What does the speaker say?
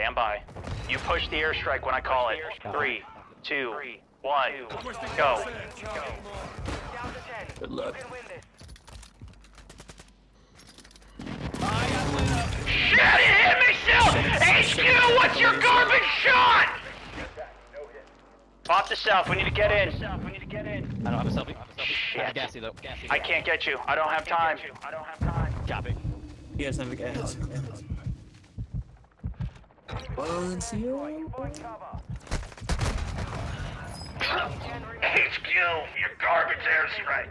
Stand by. You push the airstrike when I call it. Three, two, one, go. Good luck. Shit, it hit me still! HQ, what's your garbage shot? Off the south, we need to get in. We need to get in. I don't have a selfie. I have a selfie. I Shit. gassy though. Gassy. I can't get you. I don't have time. I don't have time. Copy. You guys have a gas. You HQ, your garbage airstrike.